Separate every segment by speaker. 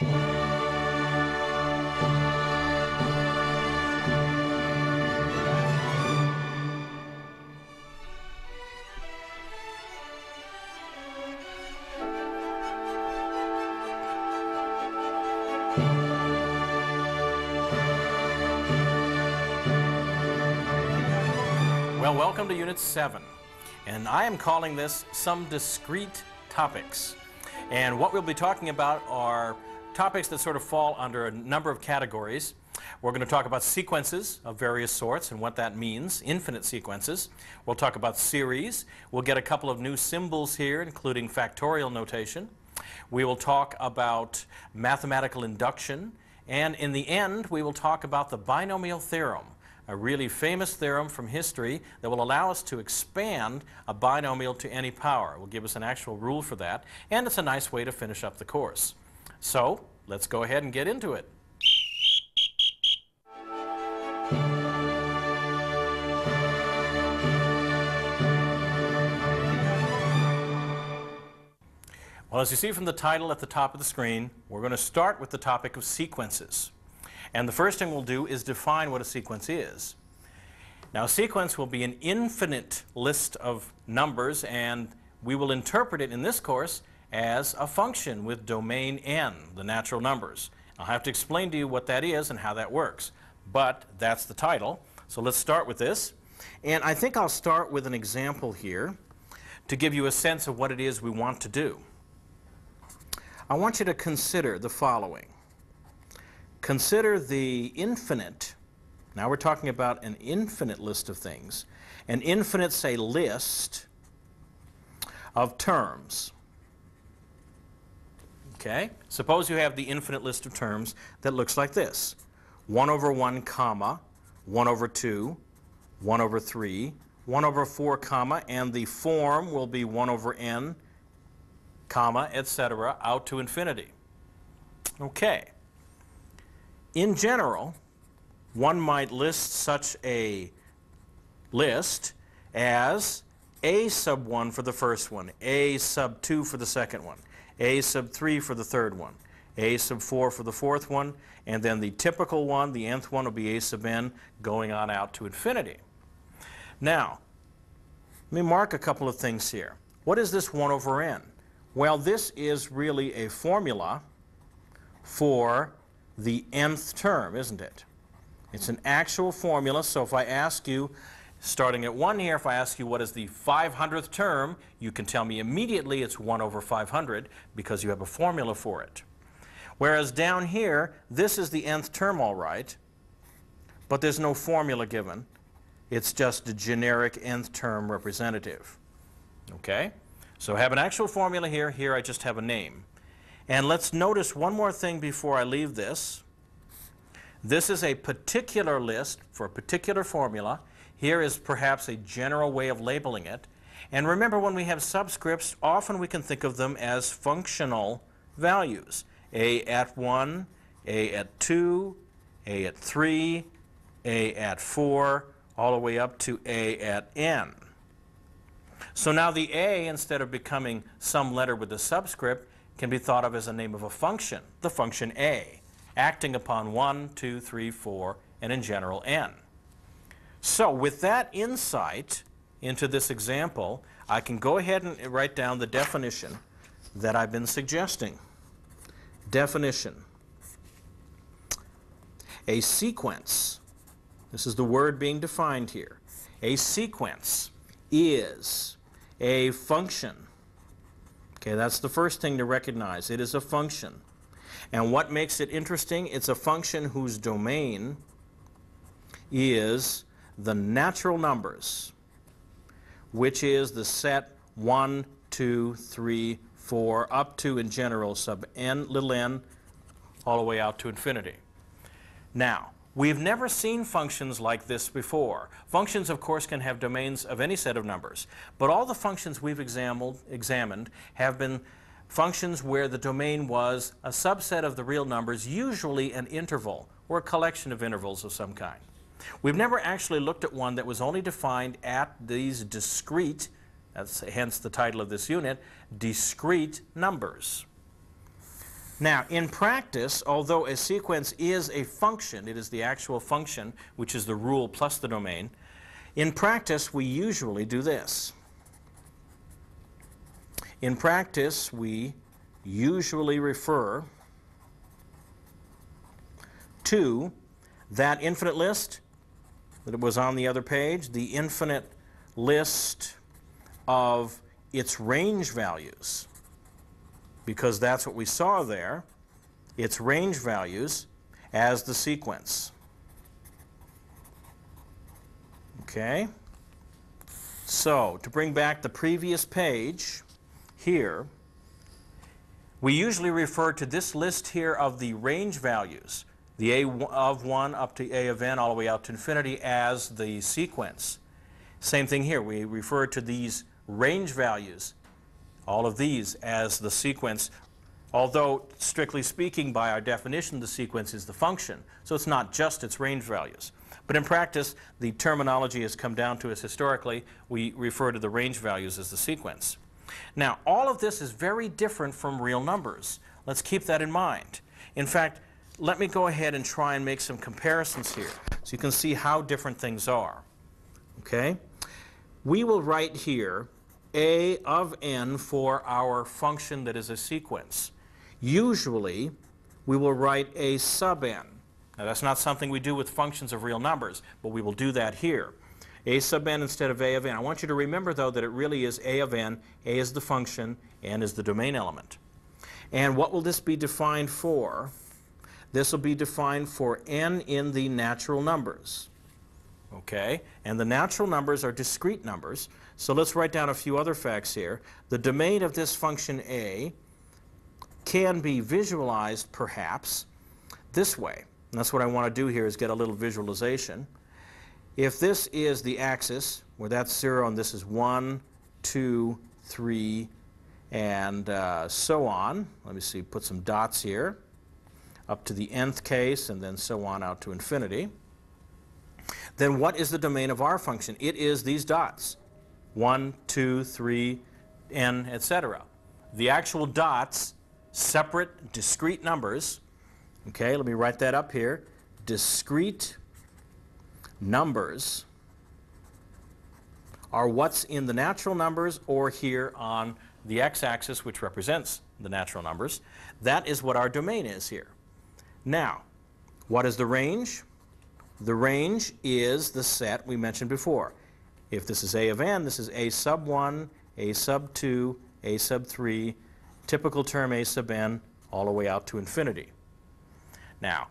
Speaker 1: Well, welcome to Unit 7. And I am calling this Some Discrete Topics. And what we'll be talking about are topics that sort of fall under a number of categories. We're going to talk about sequences of various sorts and what that means, infinite sequences. We'll talk about series. We'll get a couple of new symbols here, including factorial notation. We will talk about mathematical induction. And in the end, we will talk about the binomial theorem a really famous theorem from history that will allow us to expand a binomial to any power. It will give us an actual rule for that, and it's a nice way to finish up the course. So, let's go ahead and get into it. Well, as you see from the title at the top of the screen, we're going to start with the topic of sequences. And the first thing we'll do is define what a sequence is. Now, a sequence will be an infinite list of numbers, and we will interpret it in this course as a function with domain n, the natural numbers. I'll have to explain to you what that is and how that works. But that's the title. So let's start with this. And I think I'll start with an example here to give you a sense of what it is we want to do. I want you to consider the following. Consider the infinite. Now we're talking about an infinite list of things. An infinite, say, list of terms. Okay? Suppose you have the infinite list of terms that looks like this. 1 over 1 comma, 1 over 2, 1 over 3, 1 over 4 comma, and the form will be 1 over n, comma, etc., out to infinity. Okay. In general, one might list such a list as a sub 1 for the first one, a sub 2 for the second one, a sub 3 for the third one, a sub 4 for the fourth one, and then the typical one, the nth one, will be a sub n going on out to infinity. Now, let me mark a couple of things here. What is this 1 over n? Well, this is really a formula for the nth term, isn't it? It's an actual formula, so if I ask you, starting at 1 here, if I ask you what is the 500th term, you can tell me immediately it's 1 over 500 because you have a formula for it. Whereas down here, this is the nth term all right, but there's no formula given. It's just a generic nth term representative. Okay? So I have an actual formula here. Here I just have a name. And let's notice one more thing before I leave this. This is a particular list for a particular formula. Here is perhaps a general way of labeling it. And remember, when we have subscripts, often we can think of them as functional values. A at 1, A at 2, A at 3, A at 4, all the way up to A at n. So now the A, instead of becoming some letter with a subscript, can be thought of as a name of a function, the function a, acting upon 1, 2, 3, 4, and in general n. So with that insight into this example, I can go ahead and write down the definition that I've been suggesting. Definition. A sequence, this is the word being defined here, a sequence is a function Okay, that's the first thing to recognize. It is a function. And what makes it interesting? It's a function whose domain is the natural numbers, which is the set 1, 2, 3, 4, up to, in general, sub n, little n, all the way out to infinity. Now, We've never seen functions like this before. Functions, of course, can have domains of any set of numbers, but all the functions we've examined, examined have been functions where the domain was a subset of the real numbers, usually an interval or a collection of intervals of some kind. We've never actually looked at one that was only defined at these discrete, that's hence the title of this unit, discrete numbers. Now, in practice, although a sequence is a function, it is the actual function, which is the rule plus the domain, in practice, we usually do this. In practice, we usually refer to that infinite list that it was on the other page, the infinite list of its range values, because that's what we saw there, its range values as the sequence. Okay? So, to bring back the previous page here, we usually refer to this list here of the range values, the a of 1 up to a of n all the way out to infinity as the sequence. Same thing here. We refer to these range values, all of these, as the sequence, although strictly speaking by our definition the sequence is the function, so it's not just its range values. But in practice, the terminology has come down to us historically. We refer to the range values as the sequence. Now, all of this is very different from real numbers. Let's keep that in mind. In fact, let me go ahead and try and make some comparisons here so you can see how different things are. Okay? We will write here a of n for our function that is a sequence. Usually, we will write a sub n. Now, that's not something we do with functions of real numbers, but we will do that here. a sub n instead of a of n. I want you to remember, though, that it really is a of n. a is the function, n is the domain element. And what will this be defined for? This will be defined for n in the natural numbers. Okay? And the natural numbers are discrete numbers. So let's write down a few other facts here. The domain of this function a can be visualized, perhaps, this way. And that's what I want to do here is get a little visualization. If this is the axis, where that's 0 and this is 1, 2, 3, and uh, so on, let me see, put some dots here, up to the nth case and then so on out to infinity, then what is the domain of our function? It is these dots, 1, 2, 3, n, etc. The actual dots, separate, discrete numbers, Okay, let me write that up here. Discrete numbers are what's in the natural numbers or here on the x-axis, which represents the natural numbers. That is what our domain is here. Now, what is the range? The range is the set we mentioned before. If this is a of n, this is a sub 1, a sub 2, a sub 3, typical term a sub n, all the way out to infinity. Now,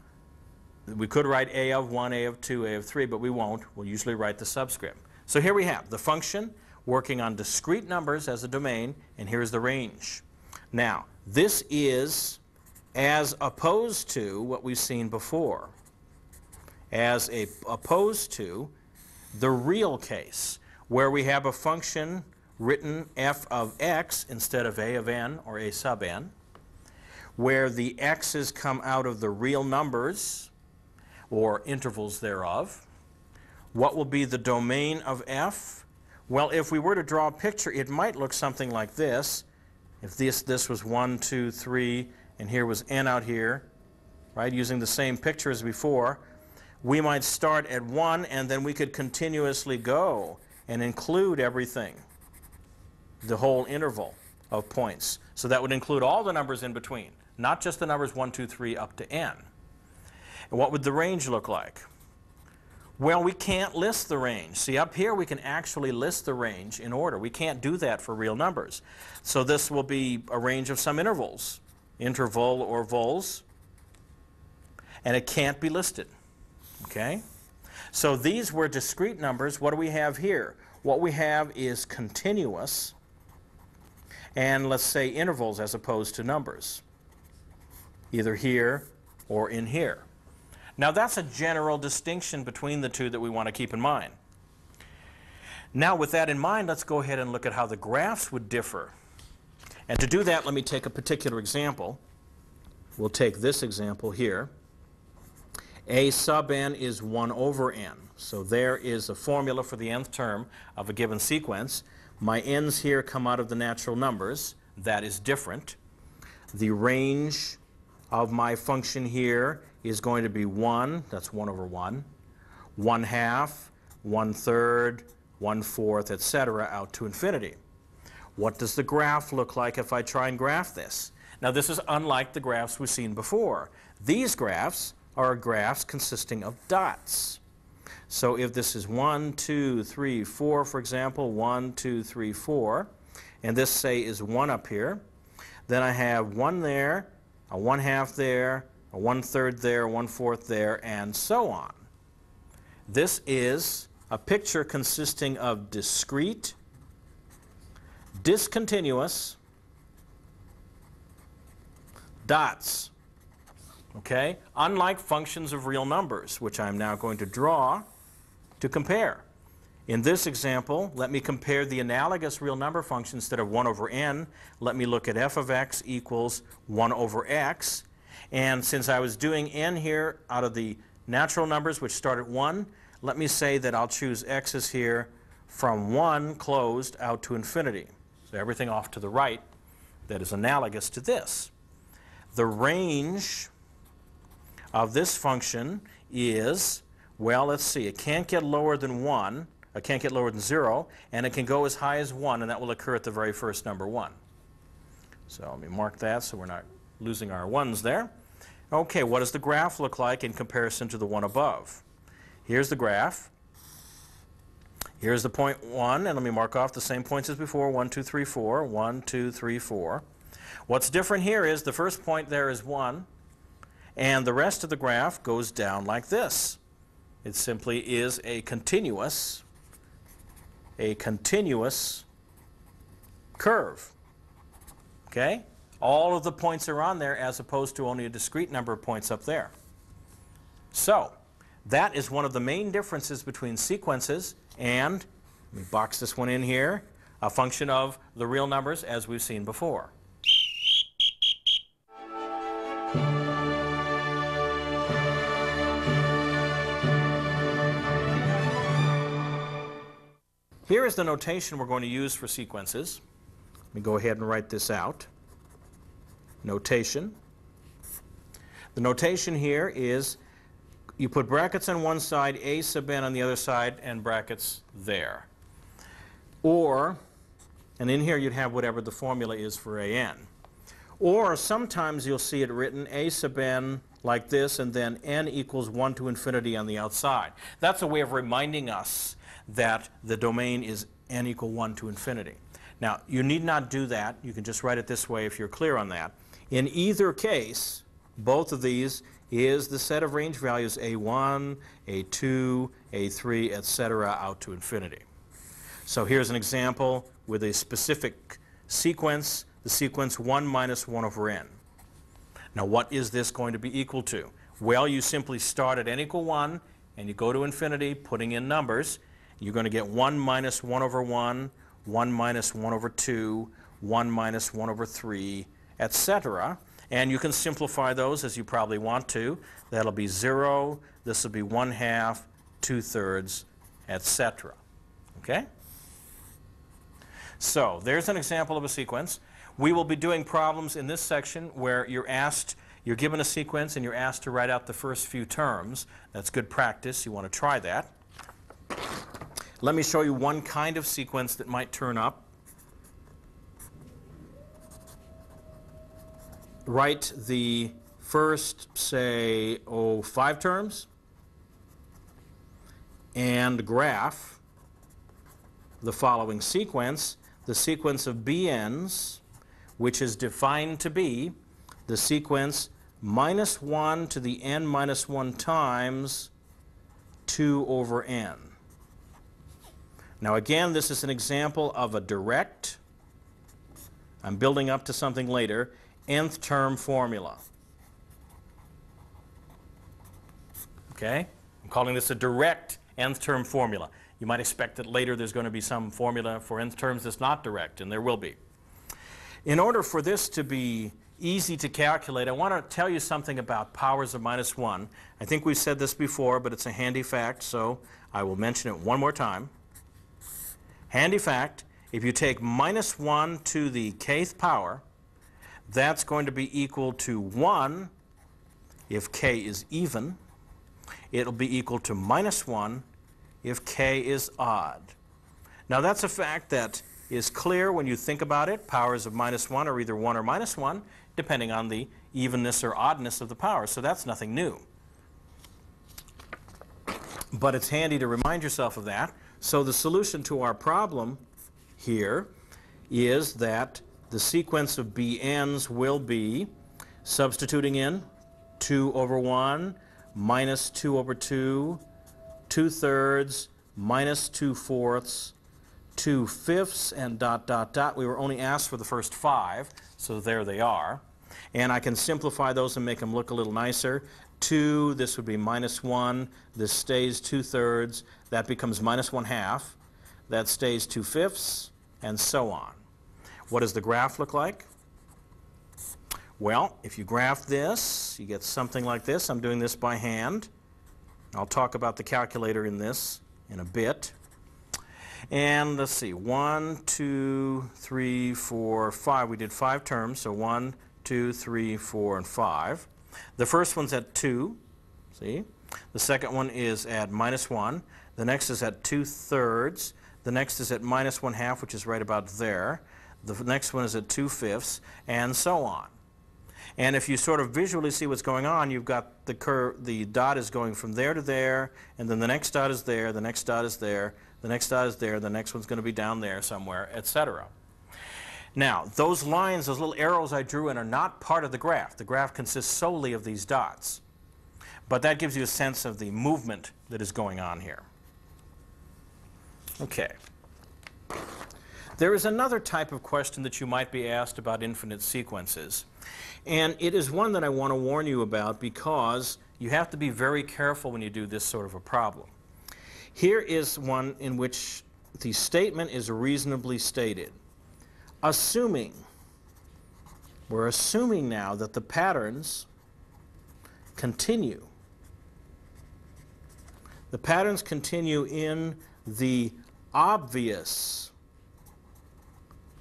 Speaker 1: we could write a of 1, a of 2, a of 3, but we won't. We'll usually write the subscript. So here we have the function working on discrete numbers as a domain, and here's the range. Now, this is as opposed to what we've seen before, as a, opposed to the real case, where we have a function written f of x instead of a of n or a sub n, where the x's come out of the real numbers or intervals thereof. What will be the domain of f? Well, if we were to draw a picture, it might look something like this. If this, this was 1, 2, 3, and here was n out here, right, using the same picture as before, we might start at 1 and then we could continuously go and include everything, the whole interval of points. So that would include all the numbers in between not just the numbers 1, 2, 3 up to n. And what would the range look like? Well, we can't list the range. See, up here we can actually list the range in order. We can't do that for real numbers. So this will be a range of some intervals, interval or vols, and it can't be listed. Okay? So these were discrete numbers. What do we have here? What we have is continuous and let's say intervals as opposed to numbers either here or in here. Now that's a general distinction between the two that we want to keep in mind. Now with that in mind, let's go ahead and look at how the graphs would differ. And to do that, let me take a particular example. We'll take this example here. A sub n is 1 over n. So there is a formula for the nth term of a given sequence. My n's here come out of the natural numbers. That is different. The range of my function here is going to be 1, that's 1 over 1, 1 half, 1 third, 1 fourth, etc., out to infinity. What does the graph look like if I try and graph this? Now this is unlike the graphs we've seen before. These graphs are graphs consisting of dots. So if this is 1, 2, 3, 4, for example, 1, 2, 3, 4, and this, say, is 1 up here, then I have 1 there, a 1 half there, a 1 third there, 1 fourth there, and so on. This is a picture consisting of discrete, discontinuous dots. Okay? Unlike functions of real numbers, which I'm now going to draw to compare. In this example, let me compare the analogous real number function instead of 1 over n. Let me look at f of x equals 1 over x. And since I was doing n here out of the natural numbers, which start at 1, let me say that I'll choose x's here from 1 closed out to infinity. So everything off to the right that is analogous to this. The range of this function is, well, let's see, it can't get lower than 1, it can't get lower than 0, and it can go as high as 1, and that will occur at the very first number 1. So let me mark that so we're not losing our 1s there. Okay, what does the graph look like in comparison to the one above? Here's the graph. Here's the point 1, and let me mark off the same points as before, 1, 2, 3, 4, 1, 2, 3, 4. What's different here is the first point there is 1, and the rest of the graph goes down like this. It simply is a continuous, a continuous curve. Okay? All of the points are on there as opposed to only a discrete number of points up there. So, that is one of the main differences between sequences and, let me box this one in here, a function of the real numbers as we've seen before. Here is the notation we're going to use for sequences. Let me go ahead and write this out. Notation. The notation here is you put brackets on one side, a sub n on the other side, and brackets there. Or, and in here you'd have whatever the formula is for an. Or sometimes you'll see it written a sub n like this, and then n equals 1 to infinity on the outside. That's a way of reminding us that the domain is n equal 1 to infinity. Now, you need not do that. You can just write it this way if you're clear on that. In either case, both of these is the set of range values a1, a2, a3, etc. out to infinity. So here's an example with a specific sequence, the sequence 1 minus 1 over n. Now what is this going to be equal to? Well, you simply start at n equal 1 and you go to infinity putting in numbers you're going to get 1 minus 1 over 1, 1 minus 1 over 2, 1 minus 1 over 3, etc. And you can simplify those as you probably want to. That'll be 0, this will be 1 half, 2 thirds, etc. Okay? So there's an example of a sequence. We will be doing problems in this section where you're asked, you're given a sequence and you're asked to write out the first few terms. That's good practice. You want to try that. Let me show you one kind of sequence that might turn up. Write the first, say, oh, five terms and graph the following sequence, the sequence of bn's, which is defined to be the sequence minus 1 to the n minus 1 times 2 over n. Now again, this is an example of a direct, I'm building up to something later, nth term formula. Okay? I'm calling this a direct nth term formula. You might expect that later there's going to be some formula for nth terms that's not direct, and there will be. In order for this to be easy to calculate, I want to tell you something about powers of minus 1. I think we've said this before, but it's a handy fact, so I will mention it one more time. Handy fact, if you take minus 1 to the kth power, that's going to be equal to 1 if k is even. It'll be equal to minus 1 if k is odd. Now that's a fact that is clear when you think about it. Powers of minus 1 are either 1 or minus 1, depending on the evenness or oddness of the power. So that's nothing new. But it's handy to remind yourself of that. So the solution to our problem here is that the sequence of bn's will be substituting in 2 over 1 minus 2 over 2, 2 thirds minus 2 fourths, 2 fifths, and dot, dot, dot. We were only asked for the first five, so there they are. And I can simplify those and make them look a little nicer. 2, this would be minus 1. This stays 2 thirds. That becomes minus 1 half. That stays 2 fifths, and so on. What does the graph look like? Well, if you graph this, you get something like this. I'm doing this by hand. I'll talk about the calculator in this in a bit. And let's see, one, two, three, four, five. We did five terms, so one, two, three, four, and five. The first one's at two, see? The second one is at minus one. The next is at two thirds. The next is at minus one half, which is right about there. The next one is at two fifths, and so on. And if you sort of visually see what's going on, you've got the curve, the dot is going from there to there, and then the next dot is there, the next dot is there, the next dot is there, the next one's going to be down there somewhere, etc. Now, those lines, those little arrows I drew in are not part of the graph. The graph consists solely of these dots. But that gives you a sense of the movement that is going on here. Okay. There is another type of question that you might be asked about infinite sequences. And it is one that I want to warn you about because you have to be very careful when you do this sort of a problem. Here is one in which the statement is reasonably stated. Assuming, we're assuming now that the patterns continue. The patterns continue in the obvious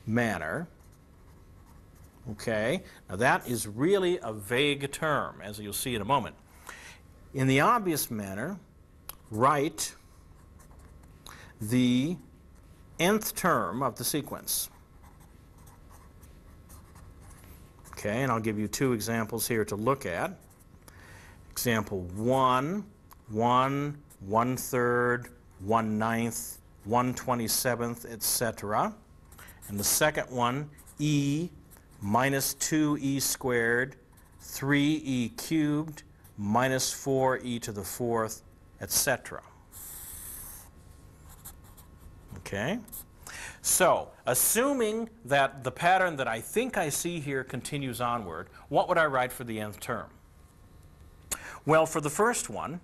Speaker 1: manner Okay, now that is really a vague term, as you'll see in a moment. In the obvious manner, write the nth term of the sequence. Okay, and I'll give you two examples here to look at. Example 1, 1, 1 third, 1 ninth, 1 27th, etc. And the second one, E minus 2e squared, 3e cubed, minus 4e to the fourth, etc. Okay? So, assuming that the pattern that I think I see here continues onward, what would I write for the nth term? Well, for the first one,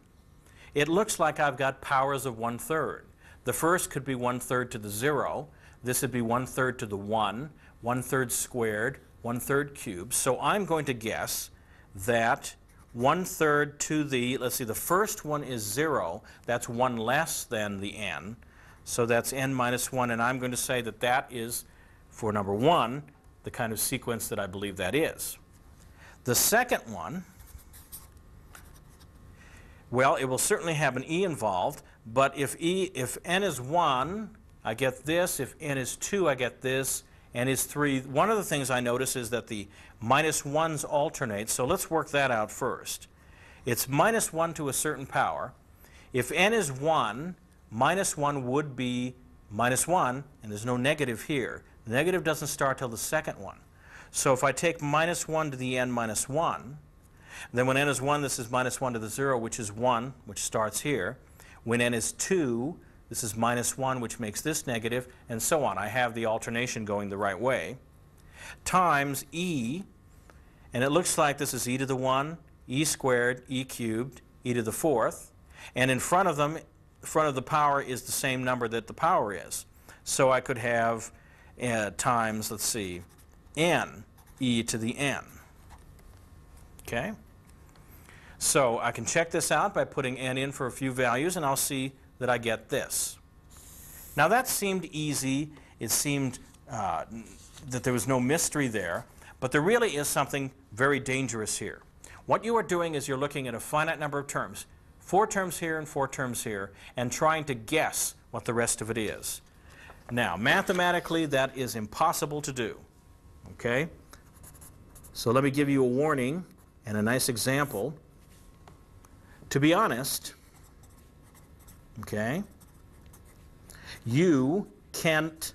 Speaker 1: it looks like I've got powers of one-third. The first could be one-third to the 0. This would be one-third to the 1, one-third squared, one-third cubed. So I'm going to guess that one-third to the, let's see, the first one is 0. That's 1 less than the n. So that's n minus 1, and I'm going to say that that is, for number 1, the kind of sequence that I believe that is. The second one, well, it will certainly have an e involved, but if e, if n is 1, I get this. If n is 2, I get this and is 3. One of the things I notice is that the minus 1s alternate, so let's work that out first. It's minus 1 to a certain power. If n is 1, minus 1 would be minus 1, and there's no negative here. The negative doesn't start till the second one. So if I take minus 1 to the n minus 1, then when n is 1, this is minus 1 to the 0, which is 1, which starts here. When n is 2, this is minus 1, which makes this negative, and so on. I have the alternation going the right way. Times e, and it looks like this is e to the 1, e squared, e cubed, e to the fourth. And in front of them, front of the power is the same number that the power is. So I could have uh, times, let's see, n, e to the n. Okay? So I can check this out by putting n in for a few values, and I'll see that I get this. Now that seemed easy. It seemed uh, that there was no mystery there. But there really is something very dangerous here. What you are doing is you're looking at a finite number of terms, four terms here and four terms here, and trying to guess what the rest of it is. Now, mathematically, that is impossible to do. Okay? So let me give you a warning and a nice example. To be honest, okay, you can't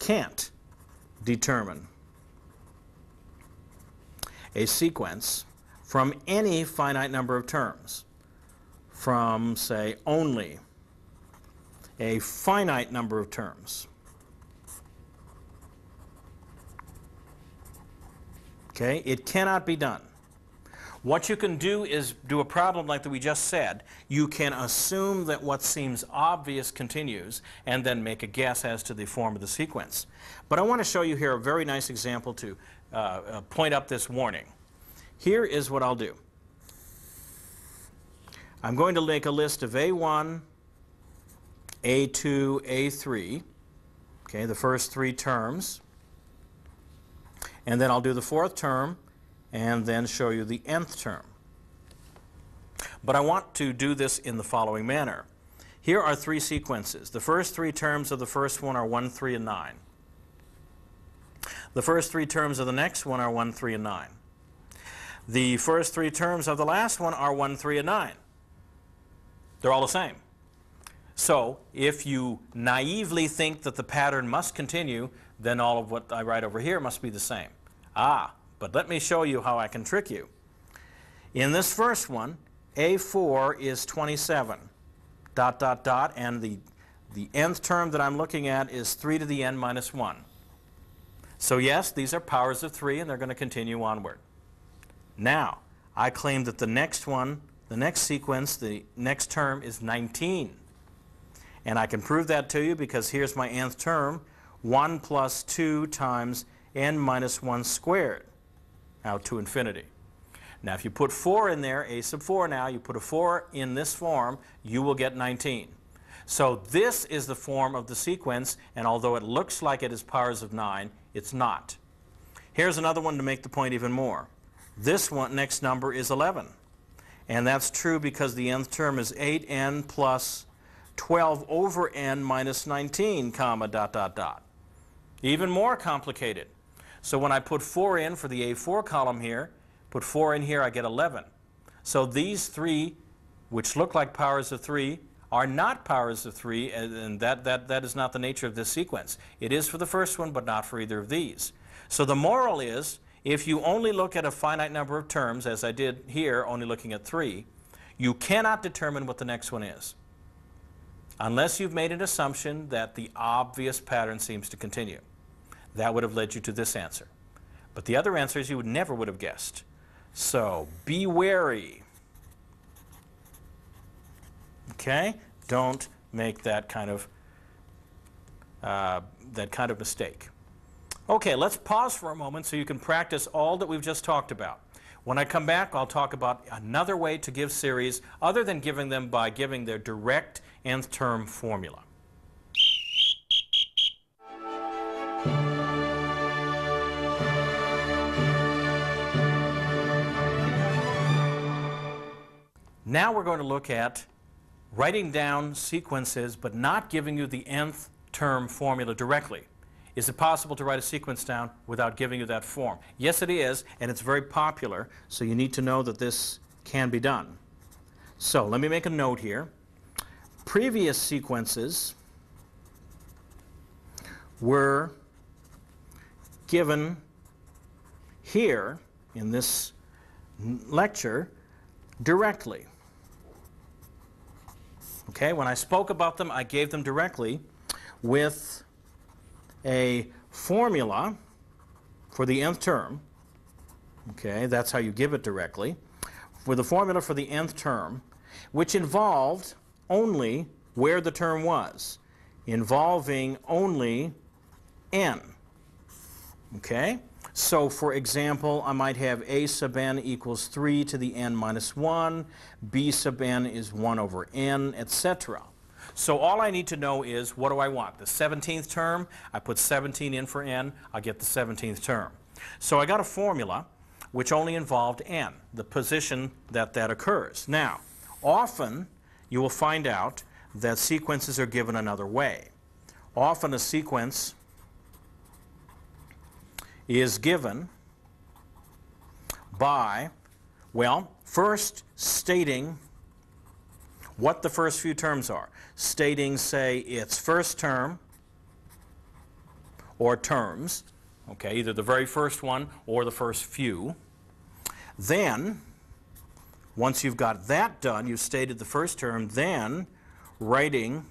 Speaker 1: can't determine a sequence from any finite number of terms, from, say, only a finite number of terms. Okay, it cannot be done. What you can do is do a problem like that we just said. You can assume that what seems obvious continues and then make a guess as to the form of the sequence. But I want to show you here a very nice example to uh, uh, point up this warning. Here is what I'll do. I'm going to make a list of A1, A2, A3, okay, the first three terms. And then I'll do the fourth term and then show you the nth term. But I want to do this in the following manner. Here are three sequences. The first three terms of the first one are 1, 3, and 9. The first three terms of the next one are 1, 3, and 9. The first three terms of the last one are 1, 3, and 9. They're all the same. So if you naively think that the pattern must continue, then all of what I write over here must be the same. Ah, but let me show you how I can trick you. In this first one, A4 is 27, dot, dot, dot, and the, the nth term that I'm looking at is 3 to the n minus 1. So yes, these are powers of 3, and they're going to continue onward. Now, I claim that the next one, the next sequence, the next term is 19. And I can prove that to you because here's my nth term, 1 plus 2 times n minus 1 squared out to infinity. Now if you put 4 in there, a sub 4 now, you put a 4 in this form, you will get 19. So this is the form of the sequence, and although it looks like it is powers of 9, it's not. Here's another one to make the point even more. This one, next number is 11. And that's true because the nth term is 8n plus 12 over n minus 19, comma, dot, dot, dot. Even more complicated. So when I put 4 in for the A4 column here, put 4 in here, I get 11. So these three, which look like powers of 3, are not powers of 3, and that, that, that is not the nature of this sequence. It is for the first one, but not for either of these. So the moral is, if you only look at a finite number of terms, as I did here, only looking at 3, you cannot determine what the next one is unless you've made an assumption that the obvious pattern seems to continue. That would have led you to this answer. But the other answers you would never would have guessed. So be wary. Okay? Don't make that kind of uh, that kind of mistake. Okay, let's pause for a moment so you can practice all that we've just talked about. When I come back, I'll talk about another way to give series other than giving them by giving their direct nth term formula. Now we're going to look at writing down sequences but not giving you the nth term formula directly. Is it possible to write a sequence down without giving you that form? Yes, it is, and it's very popular, so you need to know that this can be done. So let me make a note here. Previous sequences were given here in this lecture directly. Okay, when I spoke about them, I gave them directly with a formula for the nth term. Okay, that's how you give it directly. With a formula for the nth term, which involved only where the term was, involving only n. Okay? So, for example, I might have a sub n equals 3 to the n minus 1, b sub n is 1 over n, etc. So all I need to know is, what do I want? The 17th term, I put 17 in for n, I get the 17th term. So I got a formula. which only involved n, the position that that occurs. Now, often you will find out that sequences are given another way. Often a sequence is given by, well, first stating what the first few terms are. Stating, say, its first term or terms, okay, either the very first one or the first few. Then, once you've got that done, you've stated the first term, then writing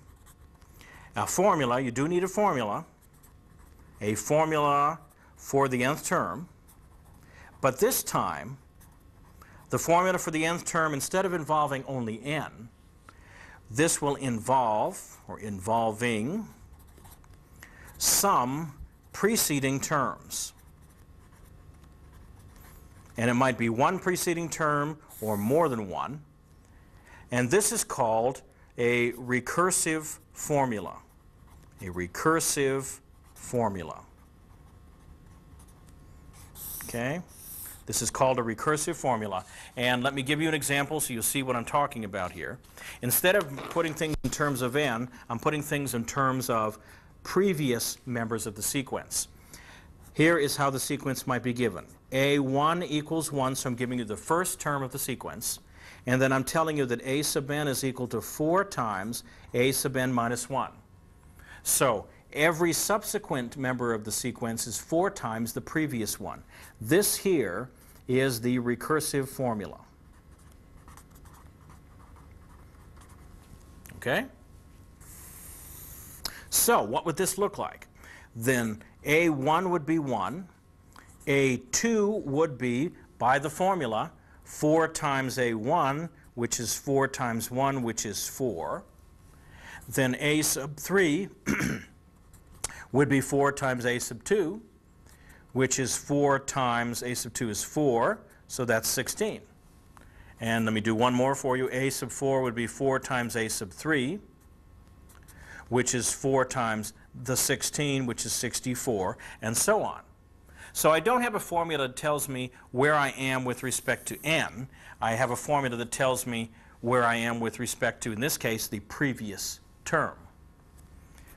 Speaker 1: a formula, you do need a formula, a formula for the nth term, but this time, the formula for the nth term, instead of involving only n, this will involve, or involving, some preceding terms. And it might be one preceding term or more than one. And this is called a recursive formula. A recursive formula. Okay? This is called a recursive formula. And let me give you an example so you'll see what I'm talking about here. Instead of putting things in terms of n, I'm putting things in terms of previous members of the sequence. Here is how the sequence might be given. A1 equals 1, so I'm giving you the first term of the sequence. And then I'm telling you that A sub n is equal to 4 times A sub n minus 1. So every subsequent member of the sequence is 4 times the previous one. This here is the recursive formula. Okay? So what would this look like? Then A1 would be 1. A2 would be, by the formula, 4 times A1, which is 4 times 1, which is 4. Then A sub 3 would be 4 times A sub 2, which is 4 times A sub 2 is 4, so that's 16. And let me do one more for you. A sub 4 would be 4 times A sub 3, which is 4 times the 16, which is 64, and so on. So I don't have a formula that tells me where I am with respect to n. I have a formula that tells me where I am with respect to, in this case, the previous term.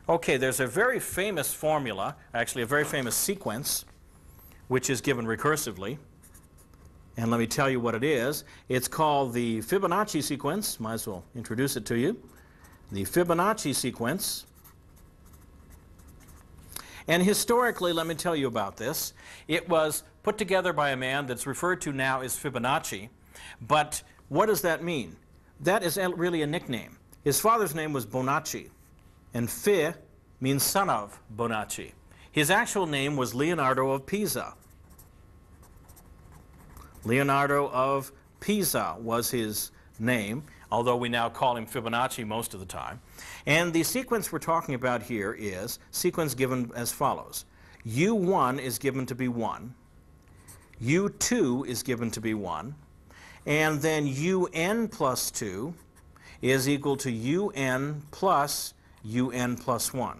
Speaker 1: Okay, there's a very famous formula, actually a very famous sequence, which is given recursively. And let me tell you what it is. It's called the Fibonacci sequence. Might as well introduce it to you the Fibonacci sequence. And historically, let me tell you about this. It was put together by a man that's referred to now as Fibonacci. But what does that mean? That is really a nickname. His father's name was Bonacci, and Fi means son of Bonacci. His actual name was Leonardo of Pisa. Leonardo of Pisa was his name, although we now call him Fibonacci most of the time. And the sequence we're talking about here is sequence given as follows. U1 is given to be 1, U2 is given to be 1, and then UN plus 2 is equal to UN plus UN plus 1.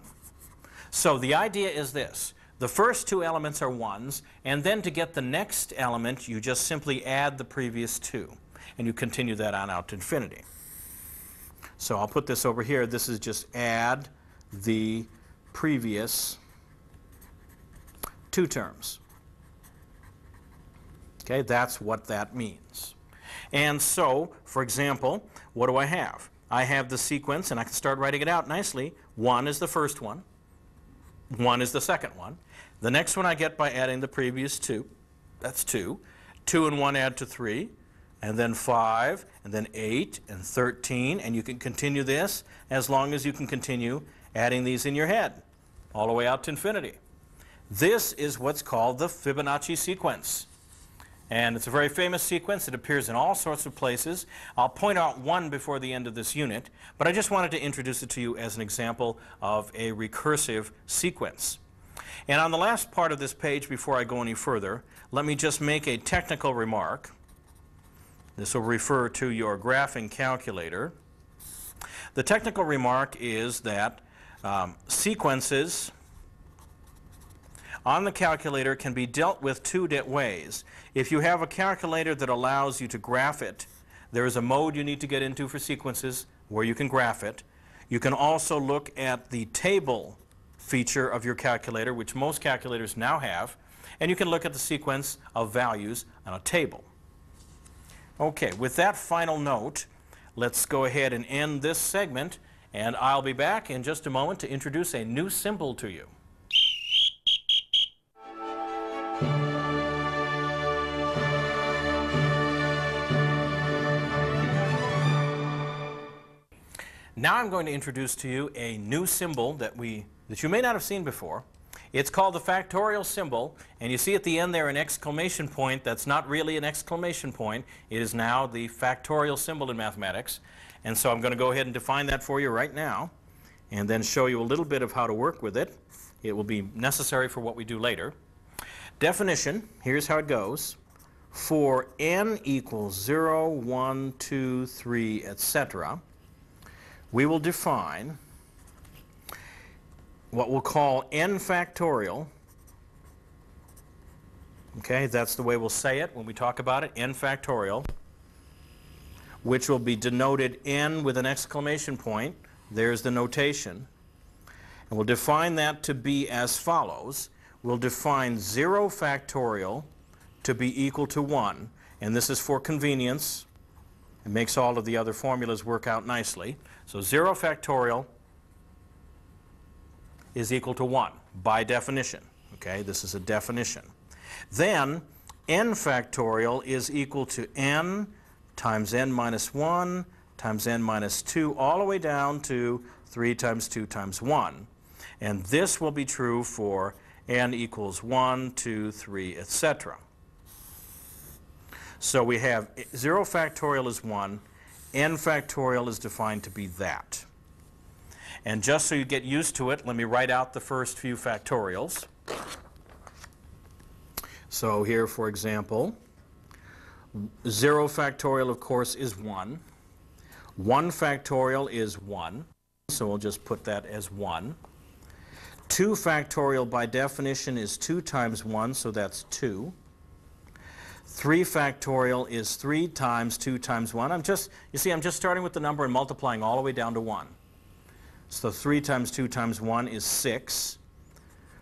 Speaker 1: So the idea is this. The first two elements are 1s, and then to get the next element, you just simply add the previous two and you continue that on out to infinity. So I'll put this over here. This is just add the previous two terms. Okay, that's what that means. And so, for example, what do I have? I have the sequence, and I can start writing it out nicely. 1 is the first one. 1 is the second one. The next one I get by adding the previous two. That's 2. 2 and 1 add to 3 and then 5, and then 8, and 13, and you can continue this as long as you can continue adding these in your head, all the way out to infinity. This is what's called the Fibonacci sequence. And it's a very famous sequence. It appears in all sorts of places. I'll point out one before the end of this unit, but I just wanted to introduce it to you as an example of a recursive sequence. And on the last part of this page, before I go any further, let me just make a technical remark. This will refer to your graphing calculator. The technical remark is that um, sequences on the calculator can be dealt with two ways. If you have a calculator that allows you to graph it, there is a mode you need to get into for sequences where you can graph it. You can also look at the table feature of your calculator, which most calculators now have, and you can look at the sequence of values on a table. Okay, with that final note, let's go ahead and end this segment, and I'll be back in just a moment to introduce a new symbol to you. Now I'm going to introduce to you a new symbol that we that you may not have seen before. It's called the factorial symbol, and you see at the end there an exclamation point that's not really an exclamation point. It is now the factorial symbol in mathematics. And so I'm going to go ahead and define that for you right now, and then show you a little bit of how to work with it. It will be necessary for what we do later. Definition, here's how it goes. For n equals 0, 1, 2, 3, etc., we will define what we'll call n factorial. Okay, that's the way we'll say it when we talk about it, n factorial, which will be denoted n with an exclamation point. There's the notation. And we'll define that to be as follows. We'll define 0 factorial to be equal to 1. And this is for convenience. It makes all of the other formulas work out nicely. So 0 factorial is equal to 1 by definition. Okay, this is a definition. Then n factorial is equal to n times n minus 1 times n minus 2 all the way down to 3 times 2 times 1. And this will be true for n equals 1, 2, 3, etc. So we have 0 factorial is 1, n factorial is defined to be that. And just so you get used to it, let me write out the first few factorials. So here, for example, 0 factorial, of course, is 1. 1 factorial is 1, so we'll just put that as 1. 2 factorial, by definition, is 2 times 1, so that's 2. 3 factorial is 3 times 2 times 1. I'm just, you see, I'm just starting with the number and multiplying all the way down to 1. So 3 times 2 times 1 is 6.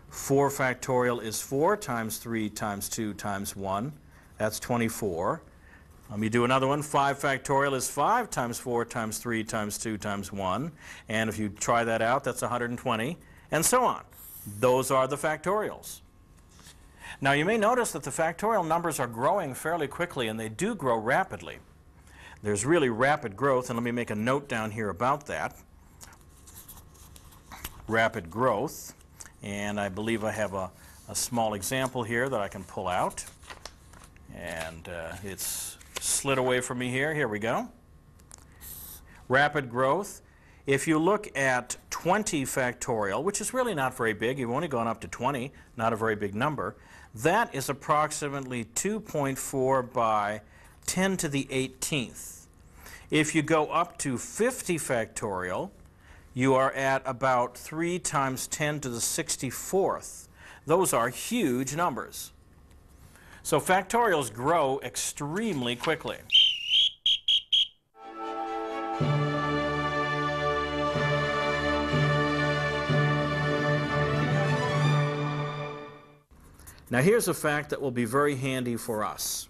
Speaker 1: 4 factorial is 4 times 3 times 2 times 1. That's 24. Let me do another one. 5 factorial is 5 times 4 times 3 times 2 times 1. And if you try that out, that's 120. And so on. Those are the factorials. Now you may notice that the factorial numbers are growing fairly quickly, and they do grow rapidly. There's really rapid growth, and let me make a note down here about that rapid growth. And I believe I have a, a small example here that I can pull out. And uh, it's slid away from me here. Here we go. Rapid growth. If you look at 20 factorial, which is really not very big, you've only gone up to 20, not a very big number, that is approximately 2.4 by 10 to the 18th. If you go up to 50 factorial, you are at about 3 times 10 to the 64th. Those are huge numbers. So factorials grow extremely quickly. Now here's a fact that will be very handy for us.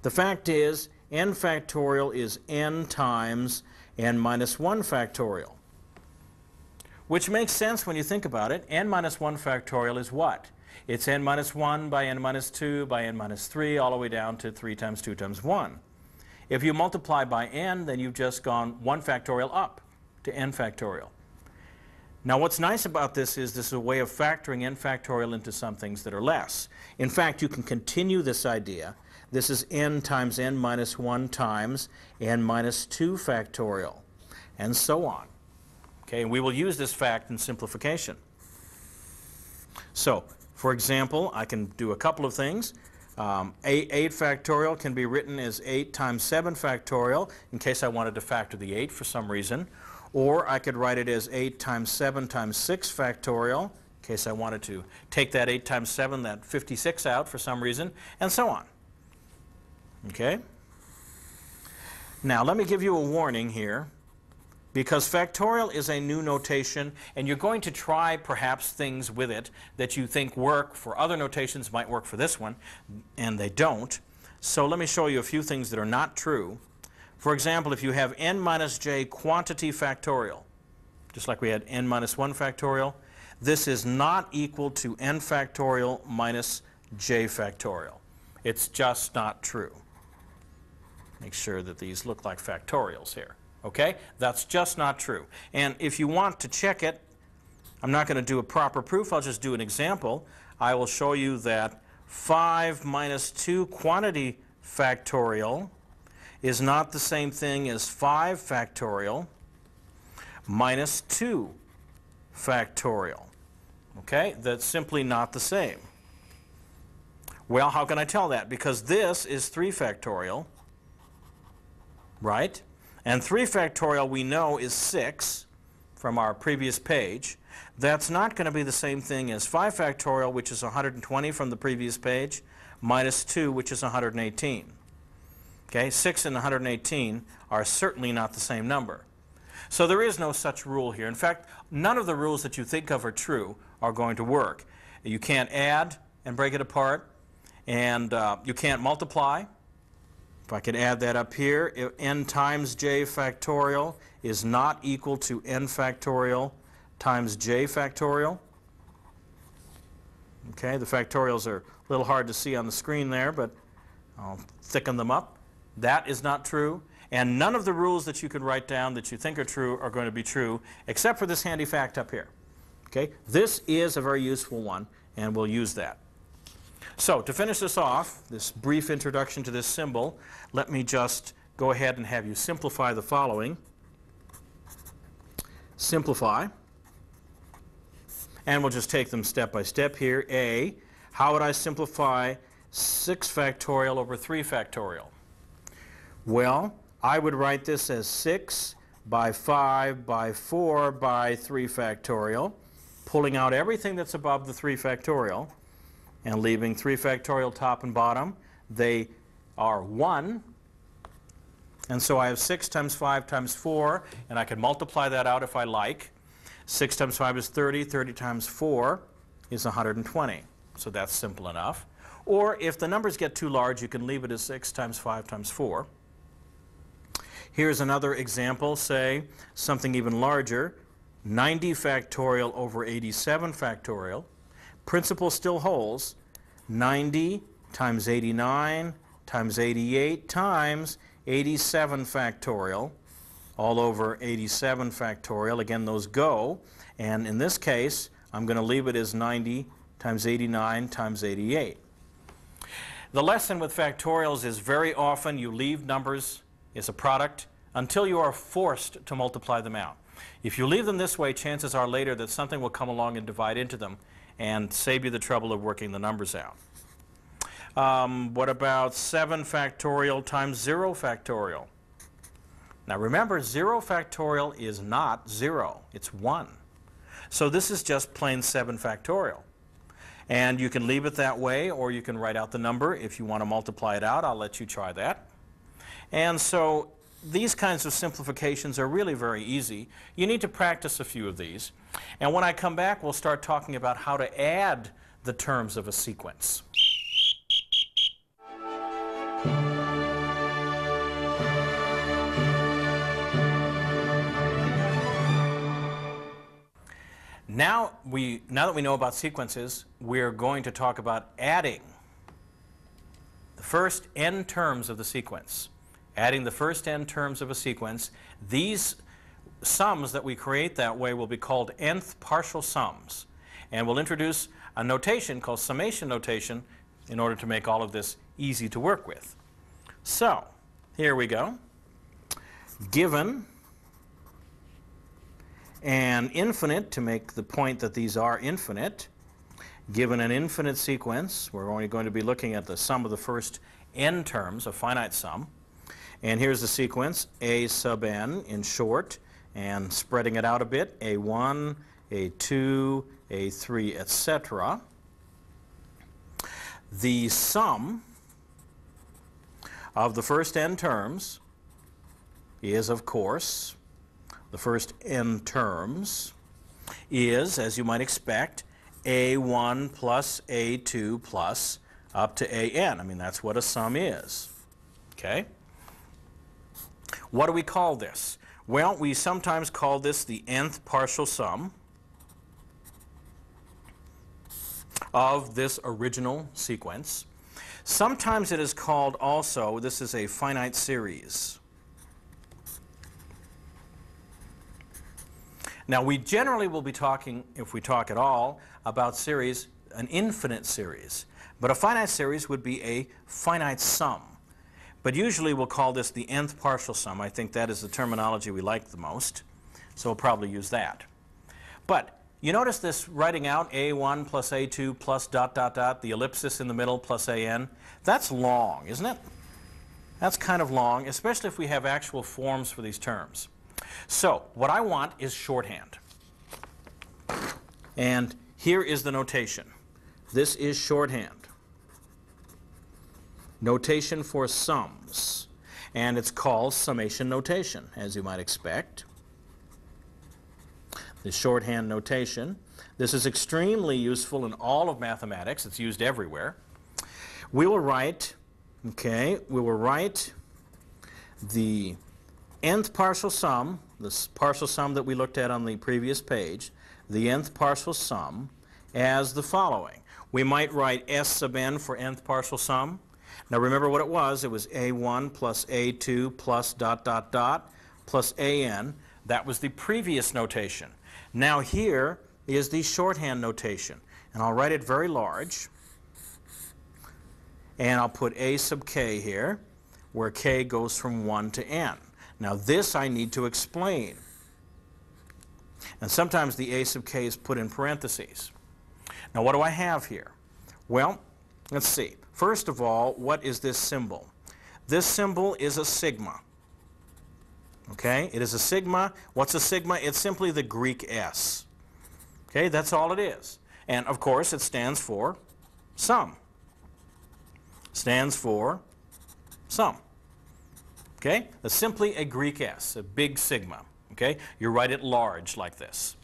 Speaker 1: The fact is n factorial is n times n minus 1 factorial. Which makes sense when you think about it. n minus 1 factorial is what? It's n minus 1 by n minus 2 by n minus 3 all the way down to 3 times 2 times 1. If you multiply by n, then you've just gone 1 factorial up to n factorial. Now what's nice about this is this is a way of factoring n factorial into some things that are less. In fact, you can continue this idea. This is n times n minus 1 times n minus 2 factorial, and so on. Okay, and we will use this fact in simplification. So, for example, I can do a couple of things. Um, 8, 8 factorial can be written as 8 times 7 factorial in case I wanted to factor the 8 for some reason. Or I could write it as 8 times 7 times 6 factorial in case I wanted to take that 8 times 7, that 56 out for some reason, and so on. Okay? Now, let me give you a warning here because factorial is a new notation and you're going to try perhaps things with it that you think work for other notations might work for this one and they don't so let me show you a few things that are not true for example if you have n minus j quantity factorial just like we had n minus 1 factorial this is not equal to n factorial minus j factorial it's just not true make sure that these look like factorials here Okay? That's just not true. And if you want to check it, I'm not going to do a proper proof, I'll just do an example. I will show you that 5 minus 2 quantity factorial is not the same thing as 5 factorial minus 2 factorial. Okay? That's simply not the same. Well, how can I tell that? Because this is 3 factorial, right? And 3 factorial we know is 6 from our previous page. That's not going to be the same thing as 5 factorial, which is 120 from the previous page, minus 2, which is 118. Okay, 6 and 118 are certainly not the same number. So there is no such rule here. In fact, none of the rules that you think of are true are going to work. You can't add and break it apart, and uh, you can't multiply if I could add that up here, n times j factorial is not equal to n factorial times j factorial. Okay, the factorials are a little hard to see on the screen there, but I'll thicken them up. That is not true. And none of the rules that you could write down that you think are true are going to be true, except for this handy fact up here. Okay, this is a very useful one, and we'll use that. So to finish this off, this brief introduction to this symbol, let me just go ahead and have you simplify the following. Simplify. And we'll just take them step by step here. A, how would I simplify 6 factorial over 3 factorial? Well, I would write this as 6 by 5 by 4 by 3 factorial, pulling out everything that's above the 3 factorial and leaving 3 factorial top and bottom. They are 1. And so I have 6 times 5 times 4, and I can multiply that out if I like. 6 times 5 is 30. 30 times 4 is 120. So that's simple enough. Or if the numbers get too large, you can leave it as 6 times 5 times 4. Here's another example, say something even larger, 90 factorial over 87 factorial principle still holds. 90 times 89 times 88 times 87 factorial, all over 87 factorial. Again, those go. And in this case, I'm going to leave it as 90 times 89 times 88. The lesson with factorials is very often you leave numbers as a product until you are forced to multiply them out. If you leave them this way, chances are later that something will come along and divide into them and save you the trouble of working the numbers out. Um, what about 7 factorial times 0 factorial? Now remember, 0 factorial is not 0. It's 1. So this is just plain 7 factorial. And you can leave it that way, or you can write out the number. If you want to multiply it out, I'll let you try that. And so these kinds of simplifications are really very easy. You need to practice a few of these. And when I come back, we'll start talking about how to add the terms of a sequence. Now, we, now that we know about sequences, we're going to talk about adding the first n terms of the sequence adding the first n terms of a sequence. These sums that we create that way will be called nth partial sums. And we'll introduce a notation called summation notation in order to make all of this easy to work with. So, here we go. Given an infinite, to make the point that these are infinite, given an infinite sequence, we're only going to be looking at the sum of the first n terms, a finite sum, and here's the sequence, A sub n in short, and spreading it out a bit, A1, A2, A3, etc. The sum of the first n terms is, of course, the first n terms is, as you might expect, a1 plus a2 plus up to an. I mean, that's what a sum is. Okay? What do we call this? Well, we sometimes call this the nth partial sum of this original sequence. Sometimes it is called also, this is a finite series. Now, we generally will be talking, if we talk at all, about series, an infinite series. But a finite series would be a finite sum. But usually we'll call this the nth partial sum. I think that is the terminology we like the most. So we'll probably use that. But you notice this writing out a1 plus a2 plus dot dot dot, the ellipsis in the middle plus an. That's long, isn't it? That's kind of long, especially if we have actual forms for these terms. So what I want is shorthand. And here is the notation. This is shorthand notation for sums. And it's called summation notation, as you might expect. The shorthand notation. This is extremely useful in all of mathematics. It's used everywhere. We will write, okay, we will write the nth partial sum, this partial sum that we looked at on the previous page, the nth partial sum as the following. We might write S sub n for nth partial sum. Now remember what it was. It was A1 plus A2 plus dot dot dot plus AN. That was the previous notation. Now here is the shorthand notation. And I'll write it very large. And I'll put A sub k here, where k goes from 1 to n. Now this I need to explain. And sometimes the A sub k is put in parentheses. Now what do I have here? Well, let's see. First of all, what is this symbol? This symbol is a sigma. Okay, it is a sigma. What's a sigma? It's simply the Greek S. Okay, that's all it is. And of course, it stands for sum. Stands for sum. Okay, it's simply a Greek S, a big sigma. Okay, you write it large like this.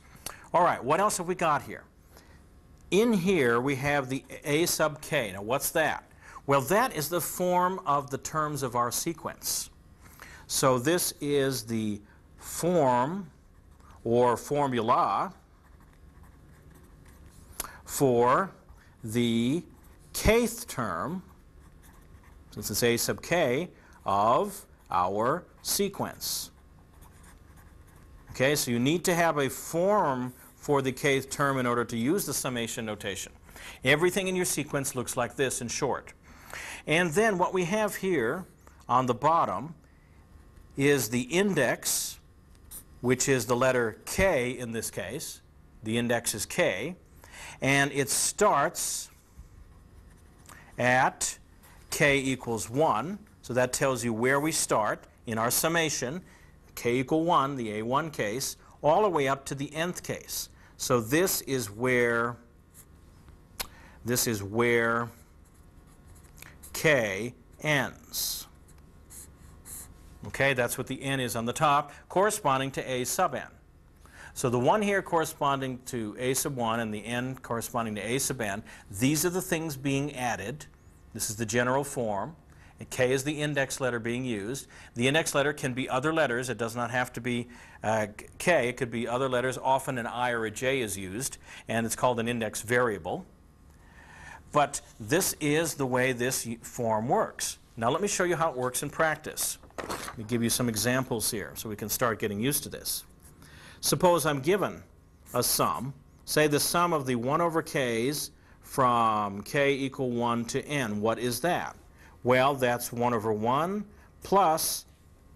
Speaker 1: All right, what else have we got here? In here, we have the a sub k. Now, what's that? Well, that is the form of the terms of our sequence. So this is the form or formula for the kth term, since it's a sub k, of our sequence. Okay, so you need to have a form for the kth term in order to use the summation notation. Everything in your sequence looks like this in short. And then what we have here on the bottom is the index, which is the letter K in this case. The index is K. And it starts at K equals 1. So that tells you where we start in our summation, K equal 1, the A1 case, all the way up to the nth case. So this is where, this is where k ends. Okay, that's what the n is on the top, corresponding to a sub n. So the 1 here corresponding to a sub 1 and the n corresponding to a sub n, these are the things being added. This is the general form. K is the index letter being used. The index letter can be other letters. It does not have to be uh, K. It could be other letters. Often an I or a J is used, and it's called an index variable. But this is the way this form works. Now let me show you how it works in practice. Let me give you some examples here so we can start getting used to this. Suppose I'm given a sum, say the sum of the 1 over k's from k equal 1 to n. What is that? Well, that's 1 over 1 plus,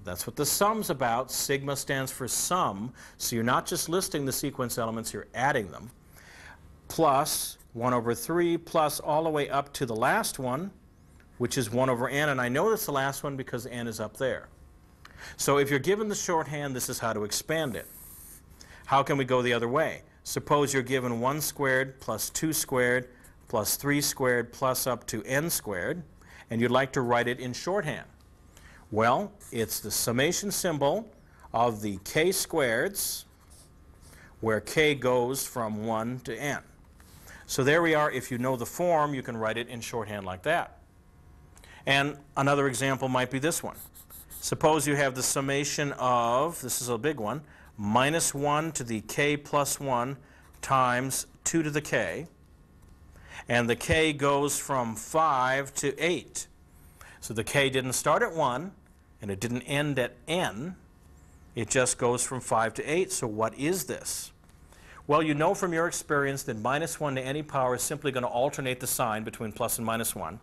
Speaker 1: that's what the sum's about. Sigma stands for sum, so you're not just listing the sequence elements, you're adding them. Plus 1 over 3 plus all the way up to the last one, which is 1 over n. And I know that's the last one because n is up there. So if you're given the shorthand, this is how to expand it. How can we go the other way? suppose you're given 1 squared plus 2 squared plus 3 squared plus up to n squared, and you'd like to write it in shorthand. Well, it's the summation symbol of the k squareds, where k goes from 1 to n. So there we are. If you know the form, you can write it in shorthand like that. And another example might be this one. Suppose you have the summation of, this is a big one, minus 1 to the k plus 1 times 2 to the k. And the k goes from 5 to 8. So the k didn't start at 1, and it didn't end at n. It just goes from 5 to 8. So what is this? Well, you know from your experience that minus 1 to any power is simply going to alternate the sign between plus and minus 1.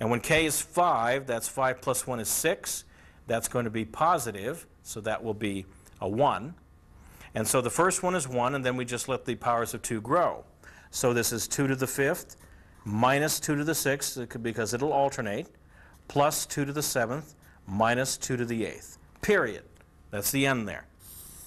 Speaker 1: And when k is 5, that's 5 plus 1 is 6. That's going to be positive, so that will be a 1. And so the first one is 1, and then we just let the powers of 2 grow. So this is 2 to the 5th, minus 2 to the 6th, because it'll alternate, plus 2 to the 7th, minus 2 to the 8th. Period. That's the end there.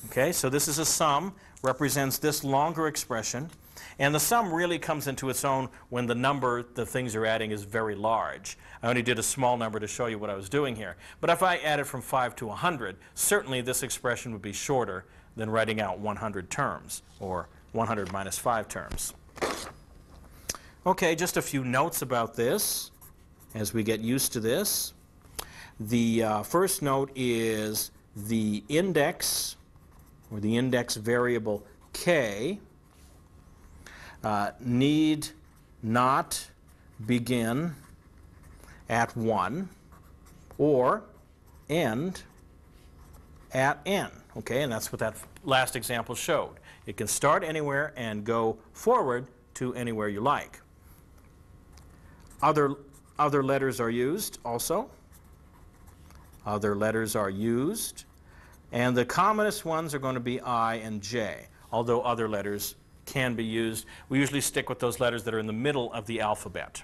Speaker 1: Okay, so this is a sum, represents this longer expression. And the sum really comes into its own when the number, the things you're adding, is very large. I only did a small number to show you what I was doing here. But if I added from 5 to 100, certainly this expression would be shorter than writing out 100 terms, or 100 minus 5 terms. Okay, just a few notes about this as we get used to this. The uh, first note is the index, or the index variable k, uh, need not begin at 1 or end at n. Okay, and that's what that last example showed. It can start anywhere and go forward to anywhere you like. Other, other letters are used also. Other letters are used. And the commonest ones are going to be I and J, although other letters can be used. We usually stick with those letters that are in the middle of the alphabet.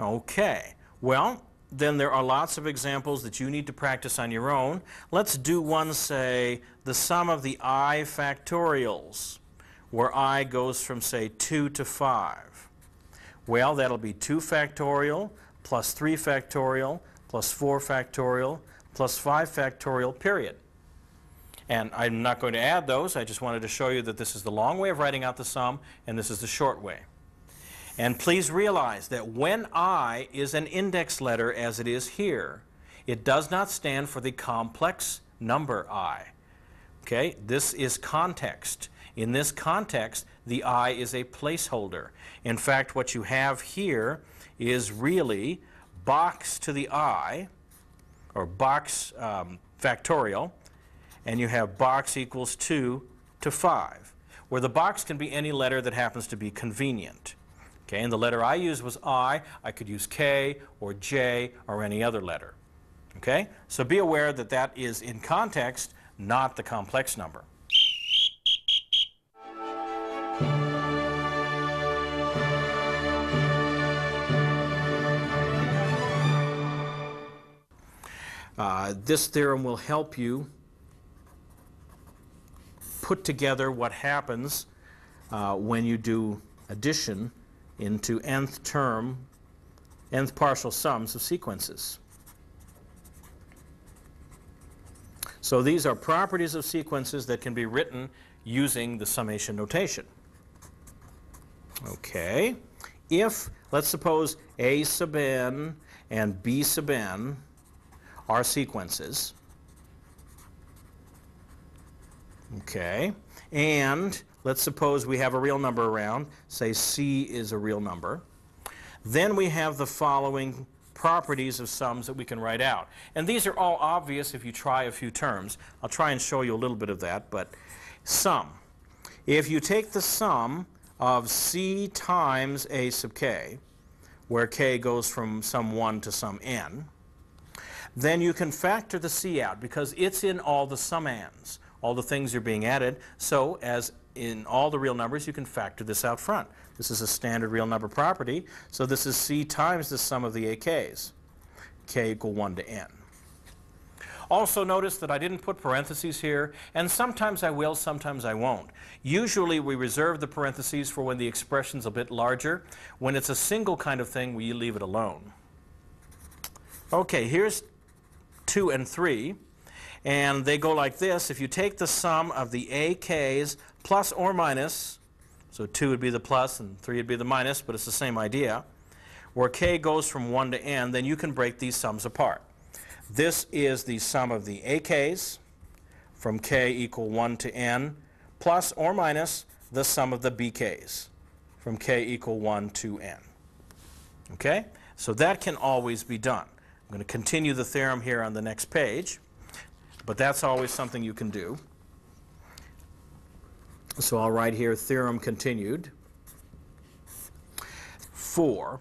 Speaker 1: Okay, well, then there are lots of examples that you need to practice on your own. Let's do one, say, the sum of the i factorials, where i goes from, say, 2 to 5. Well, that'll be 2 factorial plus 3 factorial plus 4 factorial plus 5 factorial, period. And I'm not going to add those. I just wanted to show you that this is the long way of writing out the sum, and this is the short way. And please realize that when I is an index letter, as it is here, it does not stand for the complex number I. Okay, this is context. In this context, the I is a placeholder. In fact, what you have here is really box to the I, or box um, factorial, and you have box equals 2 to 5, where the box can be any letter that happens to be convenient. Okay, and the letter I used was I. I could use K or J or any other letter. Okay, so be aware that that is in context, not the complex number. Uh, this theorem will help you put together what happens uh, when you do addition into nth term, nth partial sums of sequences. So these are properties of sequences that can be written using the summation notation. Okay. If, let's suppose, A sub n and B sub n are sequences, Okay. And let's suppose we have a real number around, say C is a real number. Then we have the following properties of sums that we can write out. And these are all obvious if you try a few terms. I'll try and show you a little bit of that, but sum. If you take the sum of C times A sub k, where k goes from some 1 to some n, then you can factor the C out because it's in all the summands all the things are being added. So as in all the real numbers, you can factor this out front. This is a standard real number property. So this is C times the sum of the AKs. K equal 1 to n. Also notice that I didn't put parentheses here, and sometimes I will, sometimes I won't. Usually we reserve the parentheses for when the expression's a bit larger. When it's a single kind of thing, we leave it alone. Okay, here's 2 and 3, and they go like this. If you take the sum of the AKs plus or minus, so 2 would be the plus and 3 would be the minus, but it's the same idea, where k goes from 1 to n, then you can break these sums apart. This is the sum of the AKs from k equal 1 to n plus or minus the sum of the BKs from k equal 1 to n. Okay? So that can always be done. I'm going to continue the theorem here on the next page, but that's always something you can do. So I'll write here theorem continued. 4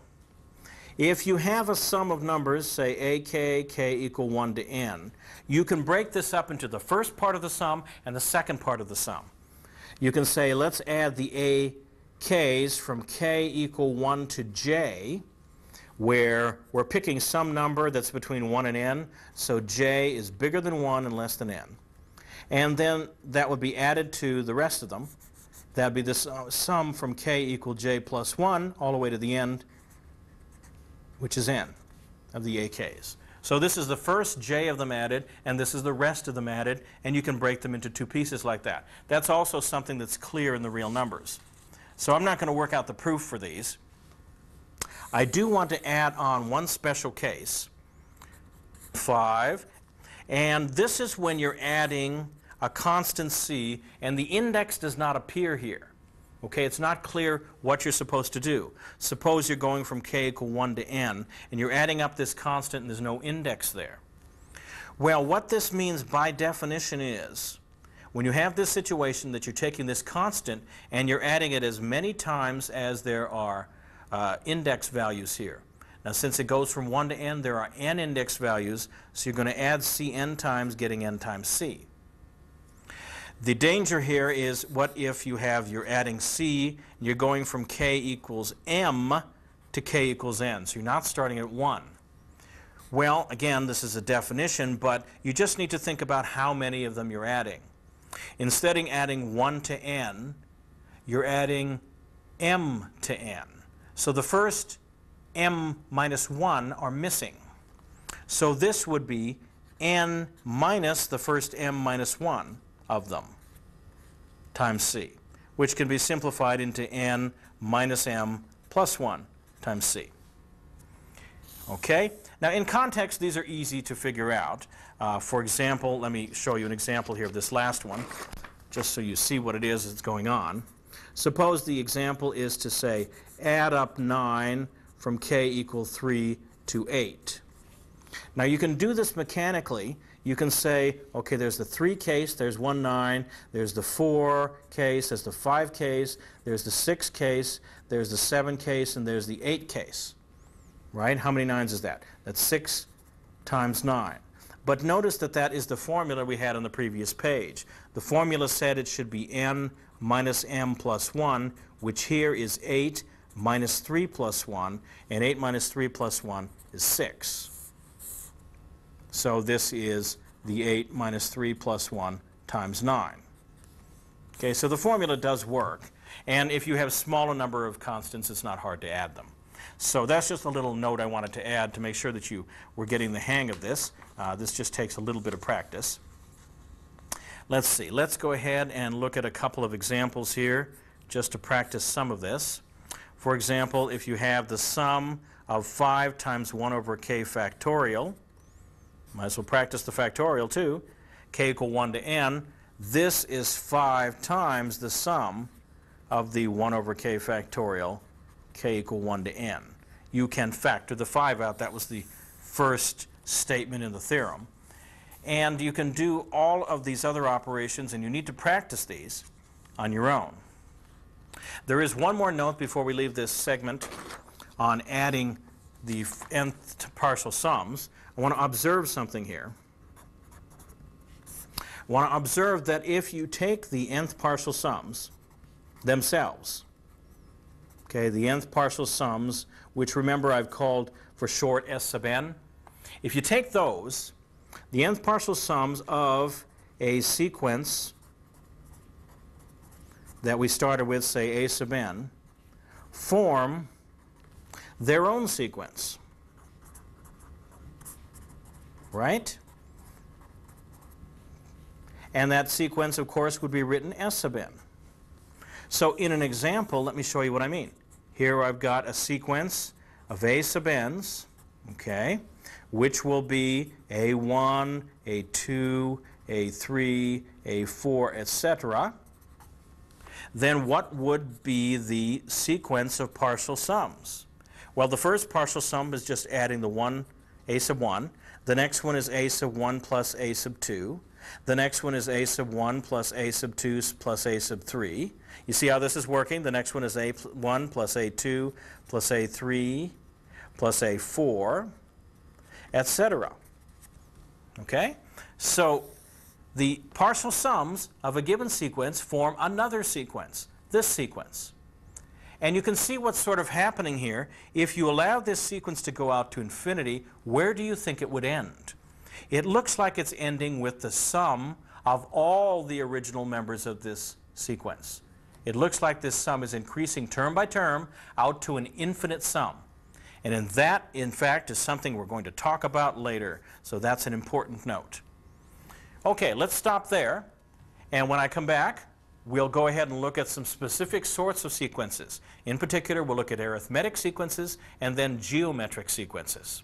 Speaker 1: if you have a sum of numbers, say ak, k equal 1 to n, you can break this up into the first part of the sum and the second part of the sum. You can say, let's add the ak's from k equal 1 to j, where we're picking some number that's between 1 and n, so j is bigger than 1 and less than n. And then that would be added to the rest of them. That would be the uh, sum from k equal j plus 1 all the way to the end, which is n of the AKs. So this is the first J of them added, and this is the rest of them added, and you can break them into two pieces like that. That's also something that's clear in the real numbers. So I'm not going to work out the proof for these. I do want to add on one special case, 5, and this is when you're adding a constant c, and the index does not appear here. Okay, it's not clear what you're supposed to do. Suppose you're going from k equal 1 to n, and you're adding up this constant and there's no index there. Well, what this means by definition is, when you have this situation that you're taking this constant and you're adding it as many times as there are uh, index values here. Now, since it goes from 1 to n, there are n index values, so you're going to add cn times getting n times c. The danger here is what if you have, you're adding c, and you're going from k equals m to k equals n. So you're not starting at 1. Well, again, this is a definition, but you just need to think about how many of them you're adding. Instead of adding 1 to n, you're adding m to n. So the first m minus 1 are missing. So this would be n minus the first m minus 1 of them times c, which can be simplified into n minus m plus 1 times c. Okay? Now, in context, these are easy to figure out. Uh, for example, let me show you an example here of this last one, just so you see what it is that's going on. Suppose the example is to say, add up 9 from k equal 3 to 8. Now, you can do this mechanically you can say, okay, there's the 3 case, there's 1 9, there's the 4 case, there's the 5 case, there's the 6 case, there's the 7 case, and there's the 8 case. Right? How many nines is that? That's 6 times 9. But notice that that is the formula we had on the previous page. The formula said it should be n minus m plus 1, which here is 8 minus 3 plus 1, and 8 minus 3 plus 1 is 6. So this is the 8 minus 3 plus 1 times 9. Okay, so the formula does work. And if you have smaller number of constants, it's not hard to add them. So that's just a little note I wanted to add to make sure that you were getting the hang of this. Uh, this just takes a little bit of practice. Let's see. Let's go ahead and look at a couple of examples here just to practice some of this. For example, if you have the sum of 5 times 1 over k factorial, might as well practice the factorial too. k equal 1 to n. This is 5 times the sum of the 1 over k factorial, k equal 1 to n. You can factor the 5 out. That was the first statement in the theorem. And you can do all of these other operations, and you need to practice these on your own. There is one more note before we leave this segment on adding the nth partial sums. I want to observe something here. I want to observe that if you take the nth partial sums themselves, okay, the nth partial sums, which remember I've called for short S sub n, if you take those, the nth partial sums of a sequence that we started with, say a sub n, form their own sequence. Right? And that sequence, of course, would be written S sub n. So in an example, let me show you what I mean. Here I've got a sequence of A sub n's, okay, which will be A1, A2, A3, A4, etc. Then what would be the sequence of partial sums? Well, the first partial sum is just adding the 1, A sub 1. The next one is A sub 1 plus A sub 2. The next one is A sub 1 plus A sub 2 plus A sub 3. You see how this is working? The next one is A1 plus A2 plus A3 plus A4, etc. Okay? So the partial sums of a given sequence form another sequence, this sequence. And you can see what's sort of happening here. If you allow this sequence to go out to infinity, where do you think it would end? It looks like it's ending with the sum of all the original members of this sequence. It looks like this sum is increasing term by term out to an infinite sum. And in that, in fact, is something we're going to talk about later. So that's an important note. Okay, let's stop there. And when I come back, we'll go ahead and look at some specific sorts of sequences. In particular, we'll look at arithmetic sequences and then geometric sequences.